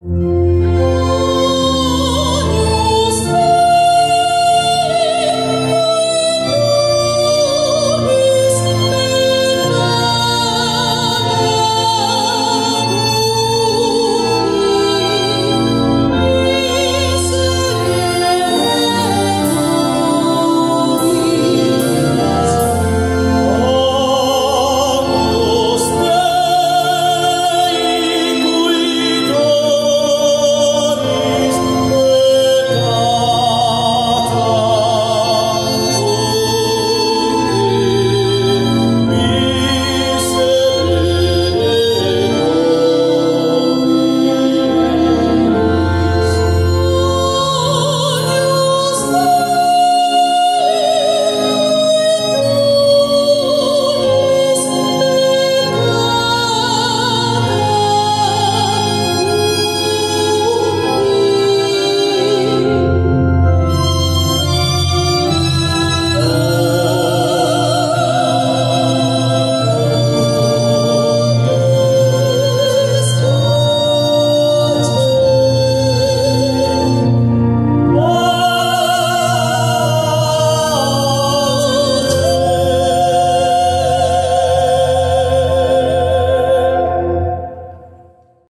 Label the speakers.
Speaker 1: you.